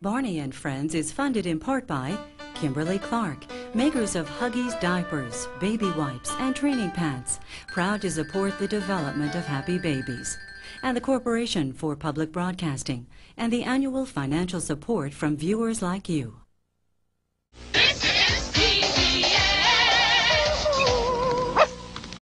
Barney and Friends is funded in part by Kimberly Clark, makers of Huggies diapers, baby wipes, and training pants, proud to support the development of happy babies. And the Corporation for Public Broadcasting, and the annual financial support from viewers like you.